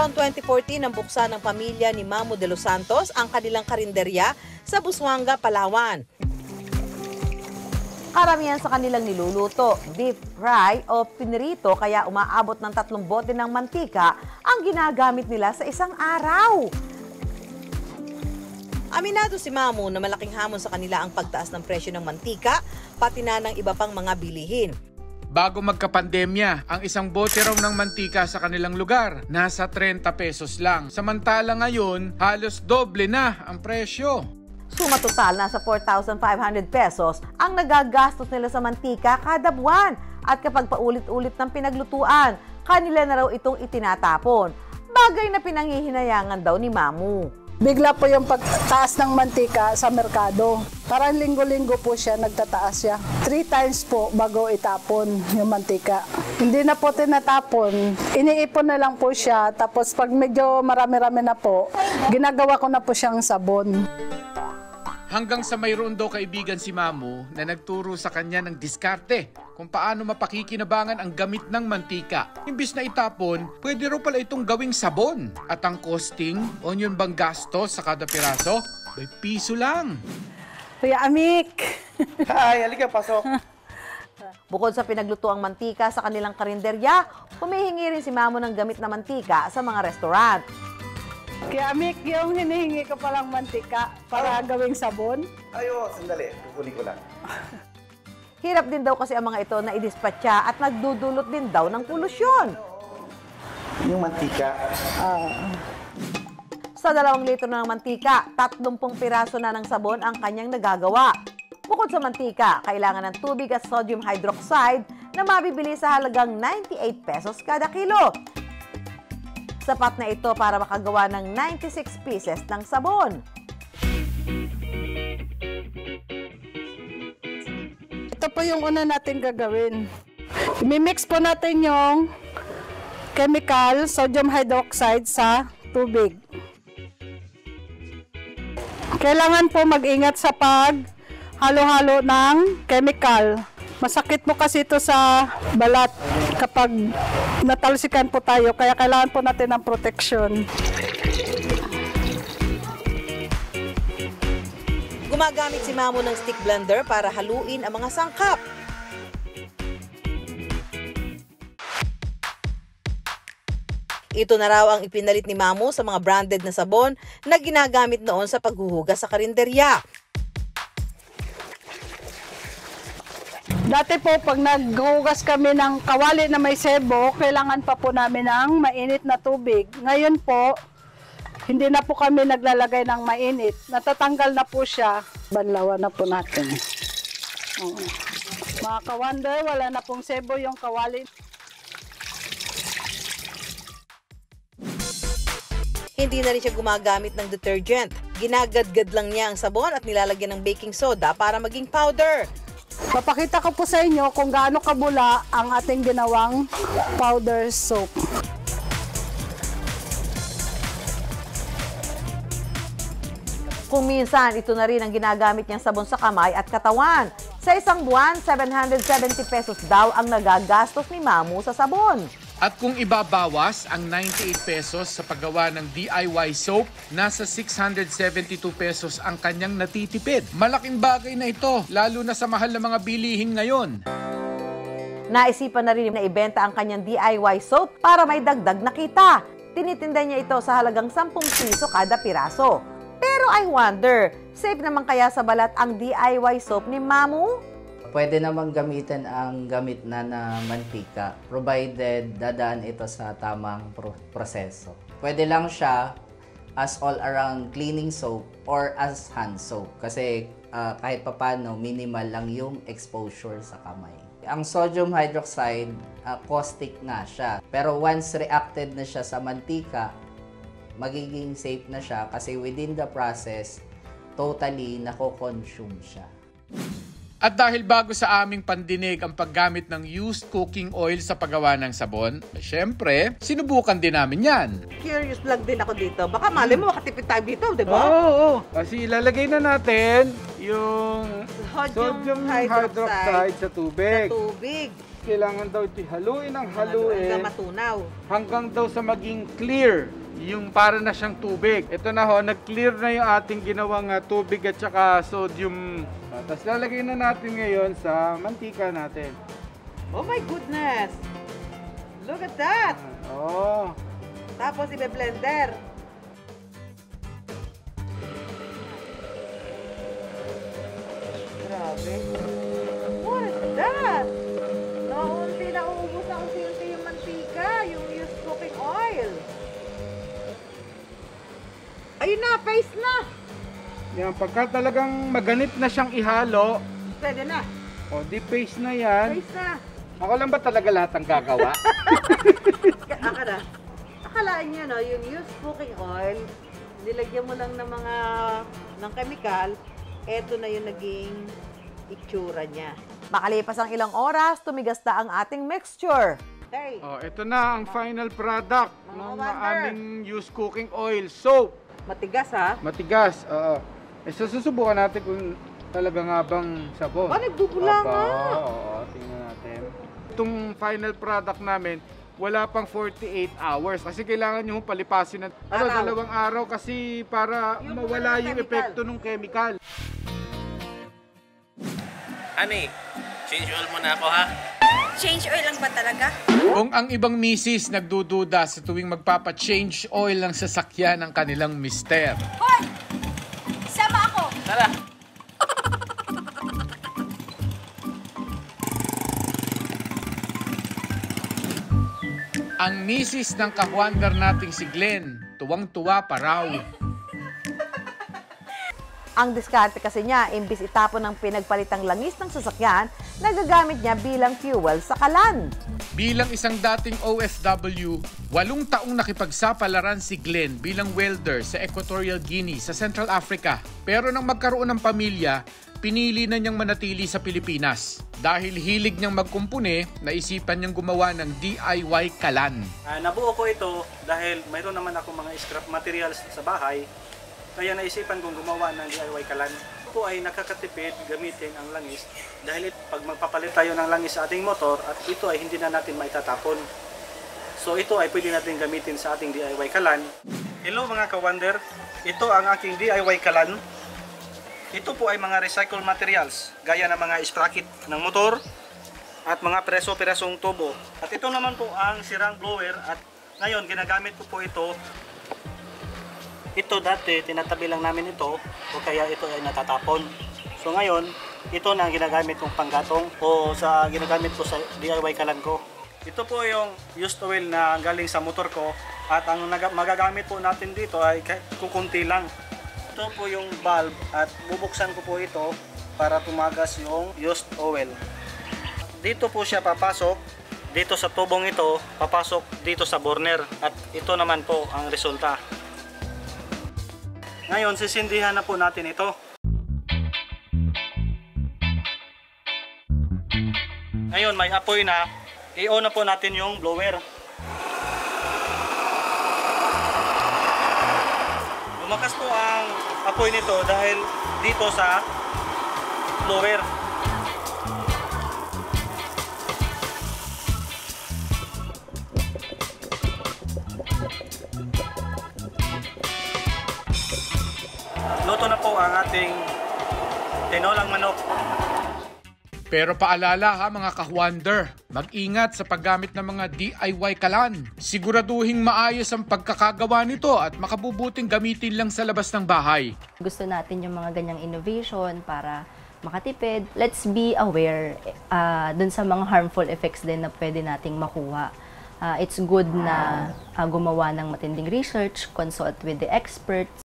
Taon 2014 nang buksan ng pamilya ni Mamo de los Santos ang kanilang karinderya sa Busuanga, Palawan. Karamihan sa kanilang niluluto, beef fry o pinirito kaya umaabot ng tatlong bote ng mantika ang ginagamit nila sa isang araw. Aminado si Mamo na malaking hamon sa kanila ang pagtaas ng presyo ng mantika, pati na ng iba pang mga bilihin. Bago magkapandemya, ang isang bote raw ng mantika sa kanilang lugar, nasa 30 pesos lang. Samantala ngayon, halos doble na ang presyo. Suma total nasa 4,500 pesos ang nagagastos nila sa mantika kada buwan. At kapag paulit-ulit ng pinaglutuan, kanila na raw itong itinatapon. Bagay na pinangihinayangan daw ni Mamu. Bigla po yung pagtaas ng mantika sa merkado. Parang linggo-linggo po siya, nagtataas siya. Three times po bago itapon yung mantika. Hindi na po tinatapon. Iniipon na lang po siya. Tapos pag medyo marami-rami na po, ginagawa ko na po siyang sabon. Hanggang sa mayroon daw kaibigan si Mamu na nagturo sa kanya ng diskarte kung paano mapakikinabangan ang gamit ng mantika. Imbis na itapon, pwede raw pala itong gawing sabon. At ang costing, o yun bang gastos sa kada piraso? May piso lang. Kuya Amik! Hi, halika, pasok. Bukod sa pinaglutuang mantika sa kanilang karinderya, humihingi rin si Mamo ng gamit na mantika sa mga restaurant. Kuya Amik, yung hinihingi ko palang mantika para gawing sabon. Ayo, sandali. Kukunin ko lang. Hirap din daw kasi ang mga ito na idispatcha at nagdudulot din daw ng polusyon. Yung mantika. Sa dalawang litro na ng mantika, 30 piraso na ng sabon ang kanyang nagagawa. Bukod sa mantika, kailangan ng tubig at sodium hydroxide na mabibili sa halagang 98 pesos kada kilo. Sapat na ito para makagawa ng 96 pieces ng sabon. Ito po yung una natin gagawin. Imimix po natin yung chemical sodium hydroxide sa tubig. Kailangan po mag-ingat sa pag halo-halo ng chemical. Masakit po kasi ito sa balat kapag natalsikan po tayo kaya kailangan po natin ng protection. Gumagamit si Mamo ng stick blender para haluin ang mga sangkap. Ito na raw ang ipinalit ni Mamo sa mga branded na sabon na ginagamit noon sa paghuhugas sa karinderya. Dati po, pag naghugas kami ng kawali na may sebo, kailangan pa po namin ng mainit na tubig. Ngayon po, hindi na po kami naglalagay ng mainit. Natatanggal na po siya. Banlawan na po natin. Oo. Mga kawander, wala na pong sebo yung kawali. Hindi na rin siya gumagamit ng detergent. Ginagadgad lang niya ang sabon at nilalagyan ng baking soda para maging powder. Papakita ko po sa inyo kung gaano kabula ang ating ginawang powder soap. Kung minsan, ito na rin ang ginagamit niyang sabon sa kamay at katawan. Sa isang buwan, 770 pesos daw ang nagagastos ni Mamu sa sabon. At kung ibabawas ang 98 pesos sa paggawa ng DIY soap, nasa 672 pesos ang kanyang natitipid. Malaking bagay na ito, lalo na sa mahal na mga bilihin ngayon. Naisipan na rin na ibenta ang kanyang DIY soap para may dagdag na kita. Tinitinda niya ito sa halagang 10 piso kada piraso. Pero I wonder, safe naman kaya sa balat ang DIY soap ni Mamu? Pwede namang gamitin ang gamit na na mantika provided dadaan ito sa tamang pro- proseso. Pwede lang siya as all-around cleaning soap or as hand soap kasi ah, kahit papano minimal lang yung exposure sa kamay. Ang sodium hydroxide, ah, caustic nga siya. Pero once reacted na siya sa mantika, magiging safe na siya kasi within the process, totally nako-consume siya. At dahil bago sa aming pandinig ang paggamit ng used cooking oil sa paggawa ng sabon, syempre, sinubukan din namin yan. Curious lang din ako dito. Baka mali mo makatipid tayo dito, di Oo, oo. Kasi ilalagay na natin yung Sodium sodium hydroxide hydroxide sa Sa tubig. tubig. kailangan daw ito haluin ng Hanggang haluin matunaw. hanggang daw sa maging clear yung para na siyang tubig. Ito na ho, nag-clear na yung ating ginawang ah, tubig at saka sodium. Ah, Tapos lalagay na natin ngayon sa mantika natin. Oh my goodness! Look at that! Oh, Tapos ibe-blender. Grabe. What is that? Yan. Pagka talagang maganit na siyang ihalo, Pwede na. o di paste na yan. Paste na. Ako lang ba talaga lahat ang gagawa? Aka na. Akalaan nyo, no, yung used cooking oil, nilagyan mo lang ng mga, ng chemical, eto na yung naging itsura niya. Makalipas ang ilang oras, tumigas na ang ating mixture. Hey, oh, ito na ang final product Mga ng wonder. aming used cooking oil soap. matigas ha. Matigas, oo. Eh, so, susubukan natin kung talaga nga bang sabon. Ba, nagbubula nga. Oo, tingnan natin. Itong final product namin, wala pang 48 hours kasi kailangan nyo palipasin ng ano, Araw. dalawang araw kasi para Yung mawala yung chemical. epekto ng chemical. Ani, change oil mo na ako ha. Change oil lang ba talaga? Kung ang ibang misis nagdududa sa tuwing magpapa-change oil ng sasakyan ng kanilang mister. Hoy! Tara. Ang misis ng kahwander nating si Glenn, tuwang-tuwa pa raw. Ang diskarte kasi niya, imbis itapon ng pinagpalitang langis ng sasakyan, nagagamit niya bilang fuel sa kalan. Bilang isang dating OFW, walong taong nakipagsapalaran si Glenn bilang welder sa Equatorial Guinea sa Central Africa. Pero nang magkaroon ng pamilya, pinili na niyang manatili sa Pilipinas. Dahil hilig niyang magkumpune, naisipan niyang gumawa ng DIY kalan. Ah, nabuo ko ito dahil mayroon naman ako mga scrap materials sa bahay. Kaya naisipan kong gumawa ng DIY kalan. Po ay nakakatipid gamitin ang langis dahil pag magpapalit tayo ng langis sa ating motor at ito ay hindi na natin maitatapon. So ito ay pwede natin gamitin sa ating DIY kalan. Hello mga kawander, ito ang aking DIY kalan. Ito po ay mga recycled materials gaya ng mga sprocket ng motor, at mga preso-presong tubo. At ito naman po ang sirang blower at ngayon ginagamit ko po ito. Ito dati tinatabi lang namin ito o kaya ito ay natatapon. So ngayon, ito na ang ginagamit kong panggatong o sa ginagamit ko sa DIY kalan ko. Ito po yung used oil na galing sa motor ko at ang magagamit po natin dito ay kukunti lang. Ito po yung valve at bubuksan ko po ito para tumagas yung used oil dito po siya papasok dito sa tubong ito papasok dito sa burner at ito naman po ang resulta ngayon sisindihan na po natin ito. Ngayon may apoy na. I-on na po natin yung blower. Lumakas po ang apoy nito dahil dito sa blower Luto na po ang ating tinolang manok. Pero paalala ha mga kahwander, mag-ingat sa paggamit ng mga DIY kalan. Siguraduhing maayos ang pagkakagawa nito at makabubuting gamitin lang sa labas ng bahay. Gusto natin yung mga ganyang innovation para makatipid. Let's be aware uh, dun sa mga harmful effects din na pwede nating makuha. Uh, it's good na uh, gumawa ng matinding research, consult with the experts,